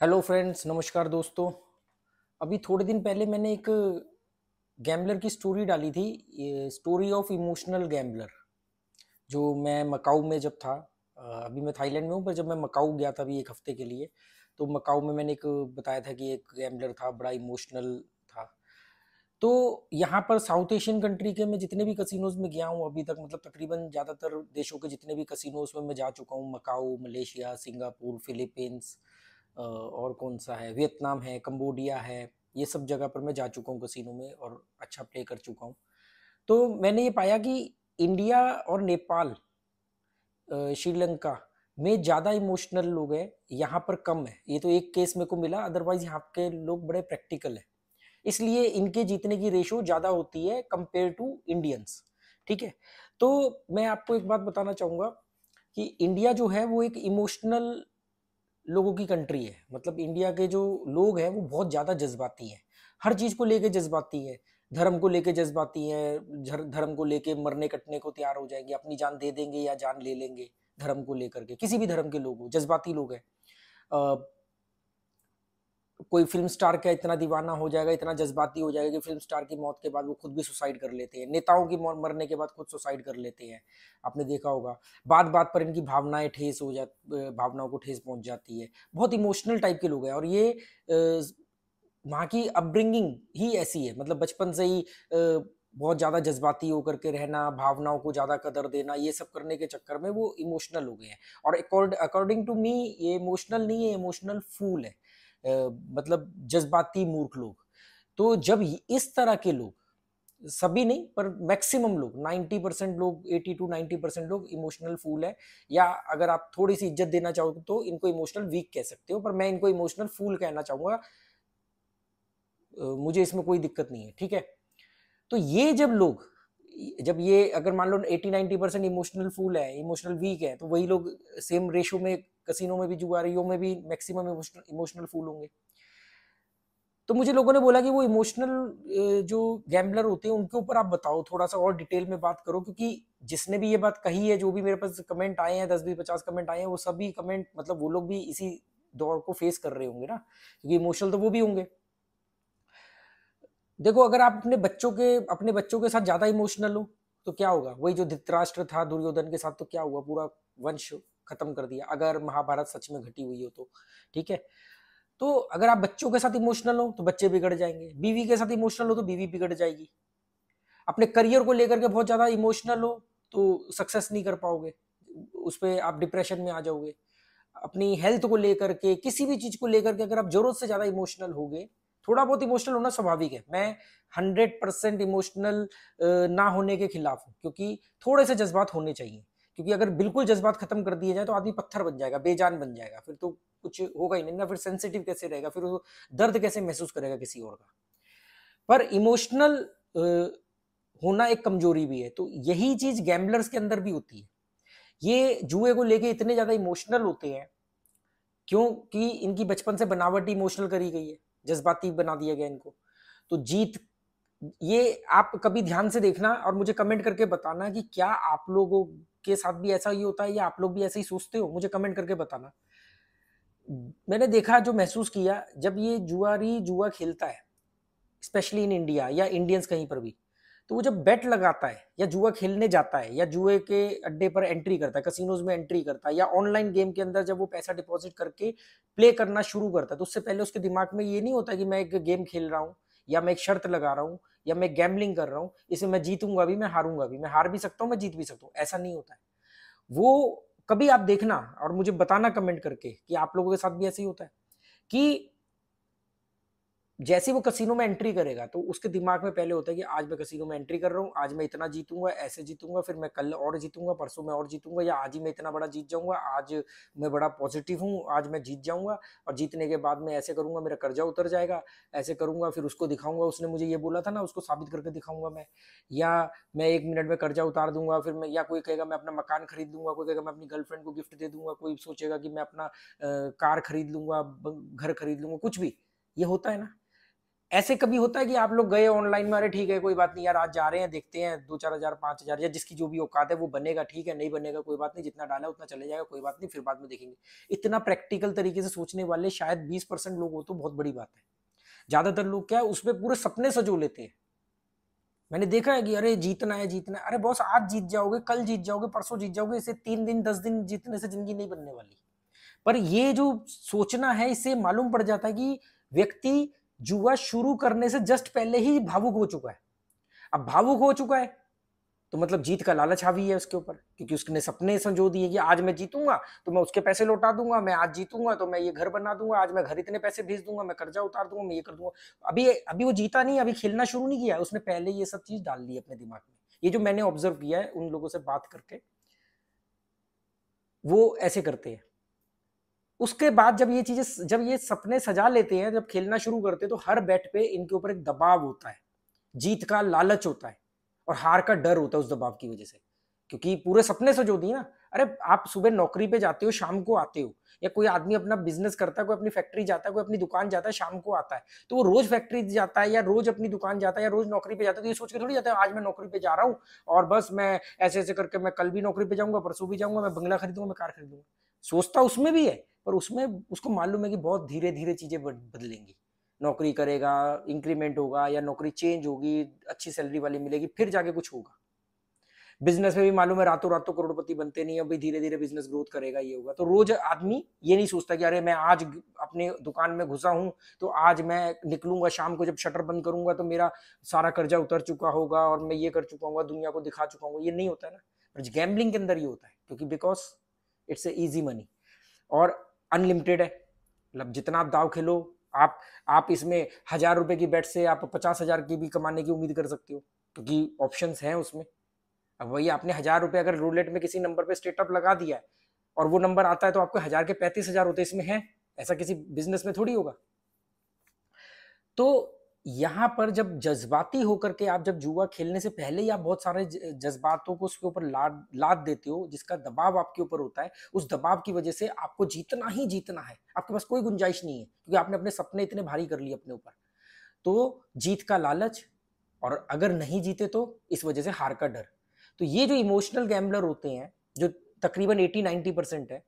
Hello friends नमस्कार दोस्तों। अभी थोड़े दिन पहले मैंने एक गैम्बलर की स्टोरी डाली थी स्टोरी ऑफ़ इमोशनल गैम्बलर जो मैं मकाऊ में जब था अभी मैं थाईलैंड में हूँ, पर जब मैं मकाऊ गया था अभी एक हफ़्ते के लिए तो मकाऊ में मैंने एक बताया था कि एक गैम्बलर था, बड़ा इमोशनल था। तो यहाँ पर साउथ एशियन कंट्री के मैं जितने भी कसिनोज में गया हूँ, अभी तक मतलब तकरीबन ज़्यादातर देशों के जितने भी कसिनोज में मैं जा चुका हूँ, मकाऊ, मलेशिया, सिंगापुर, फिलीपींस और कौन सा है? वियतनाम है कम्बोडिया है, ये सब जगह पर मैं जा चुका हूँ कसिनो में और अच्छा प्ले कर चुका हूँ। तो मैंने ये पाया कि इंडिया और नेपाल श्रीलंका में ज़्यादा इमोशनल लोग हैं, यहाँ पर कम है। ये तो एक केस मेरे को मिला अदरवाइज़ यहाँ के लोग बड़े प्रैक्टिकल हैं। इसलिए इनके जीतने की रेशो ज़्यादा होती है कंपेयर टू इंडियंस ठीक है? तो मैं आपको एक बात बताना चाहूँगा कि इंडिया जो है वो एक इमोशनल लोगों की कंट्री है। मतलब इंडिया के जो लोग हैं, वो बहुत ज़्यादा जज्बाती हैं। हर चीज़ को लेके जज्बाती है। धर्म को लेके जज्बाती हैं धर्म को लेके मरने कटने को तैयार हो जाएँगे, अपनी जान दे देंगे या जान ले लेंगे धर्म को लेकर के। किसी भी धर्म के लोग हो, जज्बाती लोग हैं। कोई फ़िल्म स्टार का इतना दीवाना हो जाएगा, इतना जज्बाती हो जाएगा कि फ़िल्म स्टार की मौत के बाद वो खुद भी सुसाइड कर लेते हैं। नेताओं की मौत, मरने के बाद खुद सुसाइड कर लेते हैं। आपने देखा होगा। बात बात पर इनकी भावनाएँ ठेस हो जा, भावनाओं को ठेस पहुँच जाती है। बहुत इमोशनल टाइप के लोग हैं और ये वहाँ की अपब्रिंगिंग ही ऐसी है। मतलब बचपन से ही बहुत ज़्यादा जज्बाती होकर के रहना, भावनाओं को ज़्यादा कदर देना, ये सब करने के चक्कर में वो इमोशनल हो गए हैं। और अकॉर्डिंग टू मी, ये इमोशनल नहीं है, इमोशनल फूल है। मतलब जज्बाती मूर्ख लोग। तो जब इस तरह के लोग, सभी नहीं, पर मैक्सिमम लोग 90 परसेंट लोग 80 टू 90 परसेंट लोग इमोशनल फूल है, या अगर आप थोड़ी सी इज़्ज़त देना चाहो तो इनको इमोशनल वीक कह सकते हो, पर मैं इनको इमोशनल फूल कहना चाहूँगा मुझे इसमें कोई दिक्कत नहीं है, ठीक है? तो ये जब लोग जब ये अगर मान लो 80 90 परसेंट इमोशनल फूल है इमोशनल वीक है तो वही लोग सेम रेशो में कसिनो में भी जुआ जुआरियों में भी मैक्सिमम इमोशनल फूल होंगे। तो मुझे लोगों ने बोला कि वो इमोशनल जो गैम्बलर होते हैं, उनके ऊपर आप बताओ थोड़ा सा और डिटेल में बात करो, क्योंकि जिसने भी ये बात कही है, जो भी मेरे पास कमेंट आए हैं, दस, बीस, पचास कमेंट आए हैं, वो सभी कमेंट मतलब वो लोग भी इसी दौर को फेस कर रहे होंगे ना, क्योंकि इमोशनल तो वो भी होंगे। देखो, अगर आप अपने बच्चों के, अपने बच्चों के साथ ज़्यादा इमोशनल हो तो क्या होगा? वही जो धृतराष्ट्र था, दुर्योधन के साथ तो क्या हुआ? पूरा वंश खत्म कर दिया। अगर महाभारत सच में घटी हुई हो तो ठीक है? तो अगर आप बच्चों के साथ इमोशनल हो तो बच्चे बिगड़ जाएँगे। बीवी के साथ इमोशनल हो तो बीवी बिगड़ जाएगी। अपने करियर को लेकर के बहुत ज़्यादा इमोशनल हो तो सक्सेस नहीं कर पाओगे। उस पर आप डिप्रेशन में आ जाओगे। अपनी हेल्थ को लेकर के, किसी भी चीज़ को लेकर के, अगर आप ज़रूरत से ज़्यादा इमोशनल होगे थोड़ा बहुत इमोशनल होना स्वाभाविक है। मैं हंड्रेड परसेंट इमोशनल ना होने के खिलाफ हूँ, क्योंकि थोड़े से जज्बात होने चाहिए। क्योंकि अगर बिल्कुल जज्बात खत्म कर दिए जाए तो आदमी पत्थर बन जाएगा, बेजान बन जाएगा, फिर तो कुछ होगा ही नहीं, ना फिर सेंसिटिव कैसे रहेगा, फिर दर्द कैसे महसूस करेगा किसी और का। पर इमोशनल होना एक कमज़ोरी भी है तो यही चीज़ गैम्बलर्स के अंदर भी होती है। ये जुए को लेके इतने ज़्यादा इमोशनल होते हैं क्योंकि इनकी बचपन से बनावट इमोशनल करी गई है। जज्बाती बना दिया गया इनको। तो जीत, ये आप कभी ध्यान से देखना और मुझे कमेंट करके बताना कि क्या आप लोगों के साथ भी ऐसा ही होता है या आप लोग भी ऐसे ही सोचते हो? मुझे कमेंट करके बताना। मैंने देखा, जो महसूस किया, जब ये जुआरी जुआ खेलता है स्पेशली इन इंडिया या इंडियंस कहीं पर भी तो वो जब बेट लगाता है, या जुआ खेलने जाता है, या जुए के अड्डे पर एंट्री करता है कसिनोज में एंट्री करता है, या ऑनलाइन गेम के अंदर जब वो पैसा डिपॉजिट करके प्ले करना शुरू करता है तो उससे पहले उसके दिमाग में ये नहीं होता कि मैं एक गेम खेल रहा हूँ, या मैं एक शर्त लगा रहा हूँ, या मैं गैमलिंग कर रहा हूँ इसमें मैं जीतूँगा भी, मैं हारूँगा भी, मैं हार भी सकता हूँ, मैं जीत भी सकता हूँ, ऐसा नहीं होता है। वो कभी आप देखना और मुझे बताना कमेंट करके कि आप लोगों के साथ भी ऐसे ही होता है कि जैसे वो कसिनो में एंट्री करेगा तो उसके दिमाग में पहले होता है कि आज मैं कसिनो में एंट्री कर रहा हूँ, आज मैं इतना जीतूँगा, ऐसे जीतूँगा, फिर मैं कल और जीतूँगा, परसों मैं और जीतूँगा, या आज ही मैं इतना बड़ा जीत जाऊँगा, आज मैं बड़ा पॉजिटिव हूँ, आज मैं जीत जाऊँगा, और जीतने के बाद मैं ऐसे करूँगा, मेरा कर्जा उतर जाएगा, ऐसे करूँगा, फिर उसको दिखाऊँगा, उसने मुझे ये बोला था ना, उसको साबित करके दिखाऊँगा मैं। या मैं एक मिनट में कर्जा उतार दूँगा, फिर मैं, या कोई कहेगा मैं अपना मकान खरीद लूँगा कोई कहेगा मैं अपनी गर्लफ्रेंड को गिफ्ट दे दूँगा, कोई सोचेगा कि मैं अपना कार खरीद लूँगा घर खरीद लूँगा, कुछ भी, ये होता है ना। ऐसे कभी होता है कि आप लोग गए ऑनलाइन में, अरे ठीक है, कोई बात नहीं यार, आज जा रहे हैं, देखते हैं, दो चार हज़ार, पाँच हज़ार, या जिसकी जो भी औकात है, वो बनेगा, ठीक है, नहीं बनेगा, कोई बात नहीं, जितना डाला उतना चले जाएगा, कोई बात नहीं, फिर बाद में देखेंगे। इतना प्रैक्टिकल तरीके से सोचने वाले शायद बीस परसेंट लोग हो तो बहुत बड़ी बात है। ज़्यादातर लोग क्या है उसमें पूरे सपने सजो लेते हैं। मैंने देखा है कि, अरे जीतना है जीतना है, अरे बॉस आज जीत जाओगे, कल जीत जाओगे, परसों जीत जाओगे, इसे तीन दिन, दस दिन जीतने से ज़िंदगी नहीं बनने वाली। पर ये जो सोचना है, इससे मालूम पड़ जाता है कि व्यक्ति जुआ शुरू करने से जस्ट पहले ही भावुक हो चुका है। अब भावुक हो चुका है तो मतलब जीत का लालच हावी है उसके ऊपर, क्योंकि उसने सपने संजो दिए कि आज मैं जीतूँगा तो मैं उसके पैसे लौटा दूँगा, मैं आज जीतूँगा तो मैं ये घर बना दूँगा, आज मैं घर इतने पैसे भेज दूँगा, मैं कर्जा उतार दूँगा, मैं ये कर दूँगा। अभी अभी वो जीता नहीं, अभी खेलना शुरू नहीं किया, उसने पहले ये सब चीज़ डाल दी अपने दिमाग में। ये जो मैंने ऑब्ज़र्व किया है, उन लोगों से बात करके, वो ऐसे करते हैं। उसके बाद जब ये चीज़ें जब ये सपने सजा लेते हैं, जब खेलना शुरू करते हैं तो हर बैट पे इनके ऊपर एक दबाव होता है। जीत का लालच होता है और हार का डर होता है उस दबाव की वजह से। क्योंकि पूरे सपने सजो दिए ना, अरे आप सुबह नौकरी पे जाते हो, शाम को आते हो, या कोई आदमी अपना बिज़नेस करता है, कोई अपनी फैक्ट्री जाता है, कोई अपनी दुकान जाता है, शाम को आता है तो वो रोज फैक्ट्री जाता है या रोज अपनी दुकान जाता है या रोज नौकरी पे जाता है तो ये सोच के थोड़ी जाता है, आज मैं नौकरी पे जा रहा हूँ और बस मैं ऐसे ऐसे करके मैं कल भी नौकरी पे जाऊँगा, परसों भी जाऊँगा, मैं बंगला खरीदूँगा, मैं कार खरीदूँगा। सोचता उसमें भी है। पर उसमें, उसको मालूम है कि बहुत धीरे धीरे चीज़ें बदलेंगी। नौकरी करेगा इंक्रीमेंट होगा या नौकरी चेंज होगी, अच्छी सैलरी वाली मिलेगी, फिर जाके कुछ होगा। बिज़नेस में भी मालूम है, रातों रातों करोड़पति बनते नहीं, अभी धीरे धीरे बिज़नेस ग्रोथ करेगा, ये होगा। तो रोज आदमी ये नहीं सोचता कि अरे मैं आज अपने दुकान में घुसा हूँ तो आज मैं निकलूँगा, शाम को जब शटर बंद करूँगा तो मेरा सारा कर्जा उतर चुका होगा और मैं ये कर चुका हूँ, दुनिया को दिखा चुका हूँ, ये नहीं होता है ना गैम्बलिंग के अंदर ये होता है, क्योंकि because it's a easy money और अनलिमिटेड है। मतलब जितना आप दाव खेलो, आप आप इसमें हज़ार रुपए की बैट से आप पचास हज़ार की भी कमाने की उम्मीद कर सकते हो, क्योंकि ऑप्शन हैं उसमें। अब वही आपने हज़ार रुपए अगर रूलेट में किसी नंबर पे स्टेटअप लगा दिया है, और वो नंबर आता है तो आपको हज़ार के पैंतीस हज़ार होते, इसमें है? ऐसा किसी बिज़नेस में थोड़ी होगा। तो यहाँ पर जब जज्बाती होकर के आप जब जुआ खेलने से पहले ही आप बहुत सारे जज्बातों को उसके ऊपर लाद लाद देते हो, जिसका दबाव आपके ऊपर होता है, उस दबाव की वजह से आपको जीतना ही जीतना है। आपके पास कोई गुंजाइश नहीं है, क्योंकि आपने अपने सपने इतने भारी कर लिए अपने ऊपर। तो जीत का लालच, और अगर नहीं जीते तो इस वजह से हार का डर। तो ये जो इमोशनल गैम्बलर होते हैं, जो तकरीबन एटी नाइनटी परसेंट है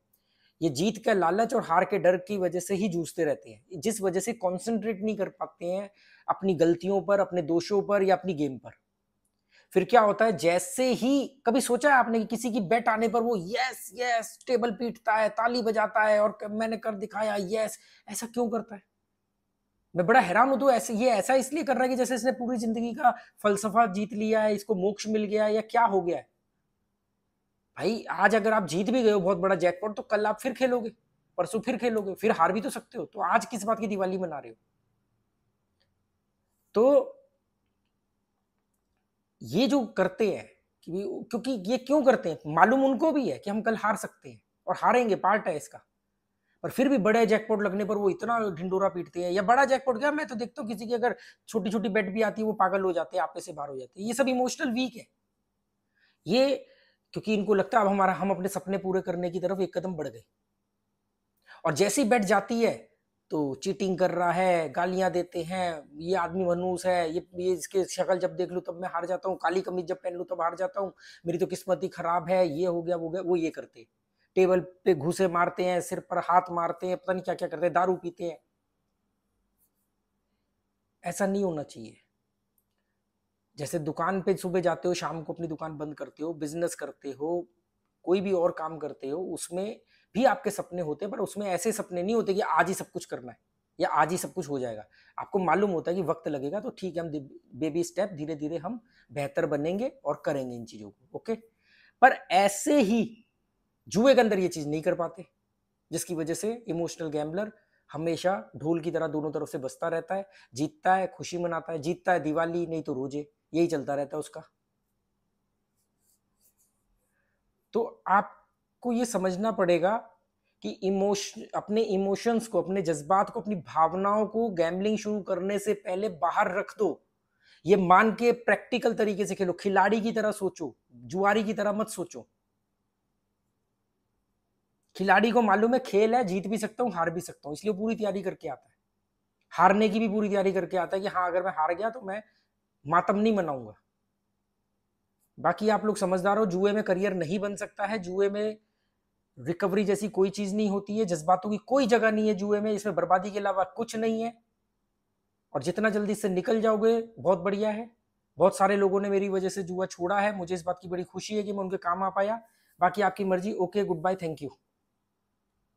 ये जीत का लालच और हार के डर की वजह से ही जूझते रहते हैं। जिस वजह से कॉन्सेंट्रेट नहीं कर पाते हैं अपनी गलतियों पर, अपने दोषों पर या अपनी गेम पर। फिर क्या होता है, जैसे ही कभी सोचा है आपने कि किसी की बेट आने पर वो यस यस टेबल पीटता है, ताली बजाता है और मैंने कर दिखाया यस ऐसा क्यों करता है? मैं बड़ा हैरान हूँ तो ऐसे, ये ऐसा इसलिए कर रहा है कि जैसे इसने पूरी ज़िंदगी का फलसफा जीत लिया है, इसको मोक्ष मिल गया है या क्या हो गया है? भाई, आज अगर आप जीत भी गए हो बहुत बड़ा जैकपॉट तो कल आप फिर खेलोगे, परसों फिर खेलोगे, फिर हार भी तो सकते हो तो आज किस बात की दिवाली मना रहे हो? तो ये जो करते हैं क्योंकि ये क्यों करते हैं? मालूम उनको भी है कि हम कल हार सकते हैं और हारेंगे पार्ट है इसका। पर फिर भी बड़े जैकपॉट लगने पर वो इतना ढिंडोरा पीटते हैं, या बड़ा जैकपॉट क्या मैं तो देखता हूँ किसी की अगर छोटी छोटी बेट भी आती है, वो पागल हो जाते हैं आपे से बाहर हो जाते हैं। ये सब इमोशनल वीक है। ये क्योंकि इनको लगता है अब हमारा, हम अपने सपने पूरे करने की तरफ़ एक कदम बढ़ गए। और जैसी बैठ जाती है तो चीटिंग कर रहा है, गालियाँ देते हैं, ये आदमी मनूस है, ये ये इसके शक्ल जब देख लूँ तब मैं हार जाता हूँ, काली कमीज जब पहन लूँ तब हार जाता हूँ, मेरी तो किस्मत ही खराब है, ये हो गया, वो गया, वो ये करते टेबल पे घुसे मारते हैं, सिर पर हाथ मारते हैं, पता नहीं क्या क्या करते हैं, दारू पीते हैं। ऐसा नहीं होना चाहिए। जैसे दुकान पे सुबह जाते हो, शाम को अपनी दुकान बंद करते हो बिज़नेस करते हो, कोई भी और काम करते हो, उसमें भी आपके सपने होते हैं, पर उसमें ऐसे सपने नहीं होते कि आज ही सब कुछ करना है, या आज ही सब कुछ हो जाएगा। आपको मालूम होता है कि वक्त लगेगा तो ठीक है, हम बेबी स्टेप धीरे धीरे हम बेहतर बनेंगे और करेंगे इन चीज़ों को ओके पर ऐसे ही जुए के अंदर ये चीज़ नहीं कर पाते, जिसकी वजह से इमोशनल गैम्बलर हमेशा ढोल की तरह दोनों तरफ़ से बसता रहता है, जीतता है, खुशी मनाता है, जीतता है, दिवाली, नहीं तो रोज़े। यही चलता रहता है उसका। तो आपको ये समझना पड़ेगा कि इमोशन अपने इमोशंस को, अपने जज्बात को, अपनी भावनाओं को गैम्बलिंग शुरू करने से पहले बाहर रख दो। ये मान के प्रैक्टिकल तरीके से खेलो। खिलाड़ी की तरह सोचो, जुआरी की तरह मत सोचो। खिलाड़ी को मालूम है खेल है, जीत भी सकता हूँ, हार भी सकता हूँ, इसलिए पूरी तैयारी करके आता है। हारने की भी पूरी तैयारी करके आता है कि हाँ अगर मैं हार गया तो मैं मातम नहीं मनाऊँगा। बाकी आप लोग समझदार हो, जुए में करियर नहीं बन सकता है, जुए में रिकवरी जैसी कोई चीज़ नहीं होती है, जज्बातों की कोई जगह नहीं है जुए में, इसमें बर्बादी के अलावा कुछ नहीं है। और जितना जल्दी से निकल जाओगे, बहुत बढ़िया है। बहुत सारे लोगों ने मेरी वजह से जुआ छोड़ा है, मुझे इस बात की बड़ी खुशी है कि मैं उनके काम आ पाया। बाकी आपकी मर्ज़ी, okay good bye thank you